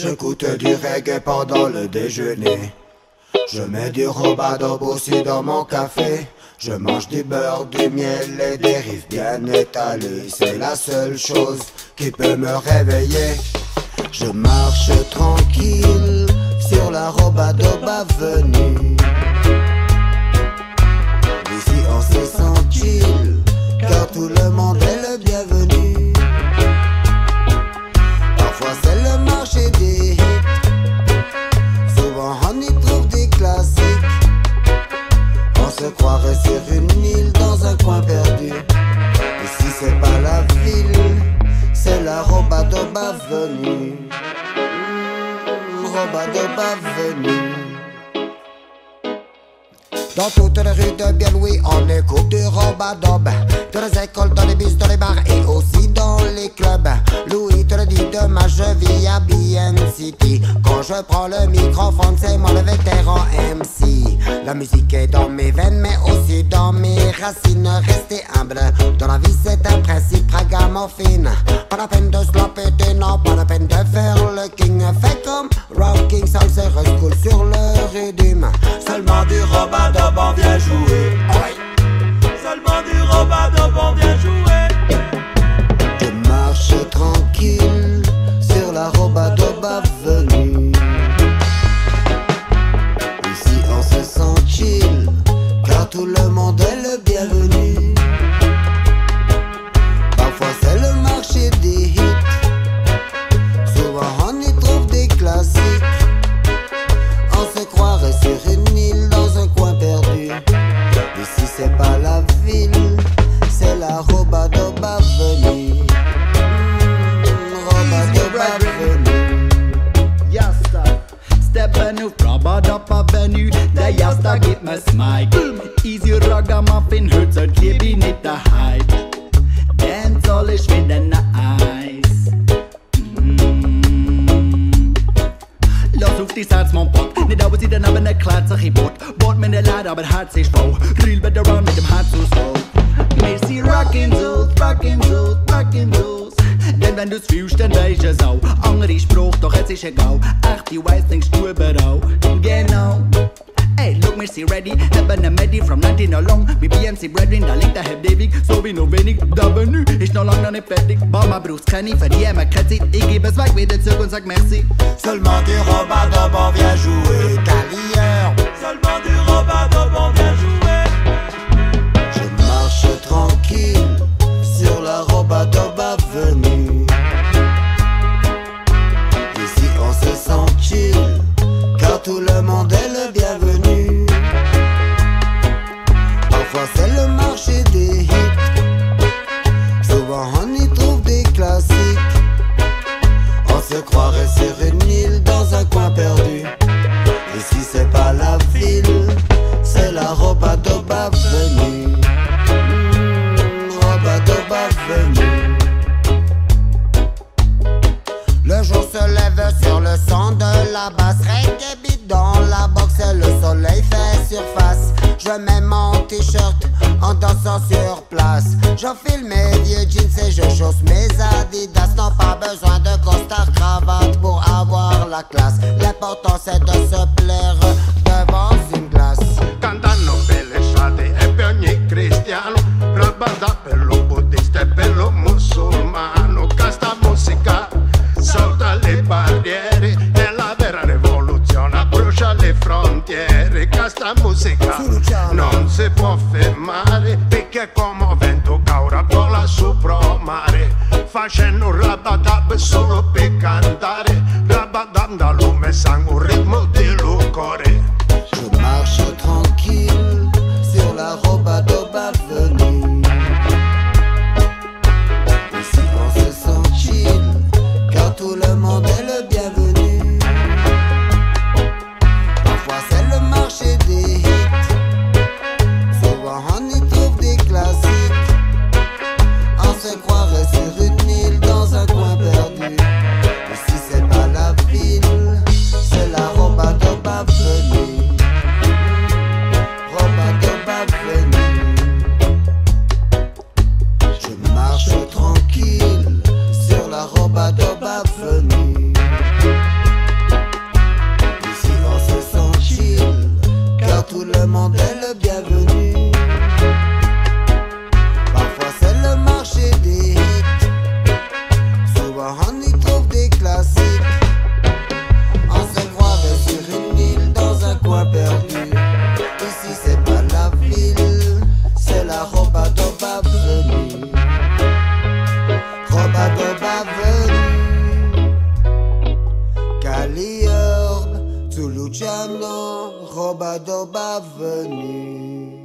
J'écoute du reggae pendant le déjeuner. Je mets du robadob aussi dans mon café. Je mange du beurre, du miel et des rives bien étalées. C'est la seule chose qui peut me réveiller. Je marche tranquille sur la robadob avenue. Robadob avenue. Mmh, Robadob avenue. Dans toutes les rues de Bien-Louis, on écoute du robadob. Dans les écoles, dans les bus, dans les bars et aussi dans les clubs. Louis te le dit, demain je vis à BN City. Quand je prends le microphone, c'est moi le vétéran. La musique est dans mes veines, mais aussi dans mes racines. Rester humble, dans la vie c'est un principe ragamuffin. Pas la peine de se la non, pas la peine de Der Jasta gibt mir Smike Easy Ragamuffin hört so Liebe nicht der Hype. Dann soll ich wieder nice. Mm. Lass auf dein Herz, mein Pott. Nicht aber sie dann nicht klärt sich in Bord Bord mit der Leid, aber Herz ist voll. Real better run mit dem Herz voll. Wir sind Rockin' Souls, Rockin' Souls, Rockin' Souls. Denn wenn du's fühlst, dann weisst du's auch. Andere Spruch, doch es ist egal. Echte Weiss denkst du überall. Genau Wir sind ready, haben ne Medi from 19 along. Wie BMC Brethren, da liegt der Herr ewig So wie nur wenig, da Menü ist noch lang noch nicht fertig wir keine Zeit Ich gebe es weg wieder zurück und sag merci Seulement du Robadob on vient jouer. Calieur, Seulement du robadob on vient jouer. je marche tranquille sur la Robadob avenue. Ici on se sent chill, car tout le monde est sur une île dans un coin perdu. Ici c'est pas la ville, c'est la Robadob avenue. Mm, Robadob avenue. Le jour se lève sur le son de la basse Reggae dans la boxe Le soleil fait surface Je mets mon t-shirt en dansant sur place J'enfile mes vieux jeans et je chausse mes adidas. Non pas besoin de costard cravate pour avoir la classe. L'important c'est de se plaire devant une glace. Cantano per le strade e per ogni cristiano Rabada si può fermare Perché come vento caura vola pro mare Facendo un rabadab solo per cantare Rabadab da lume sangue, luciano Robado bavani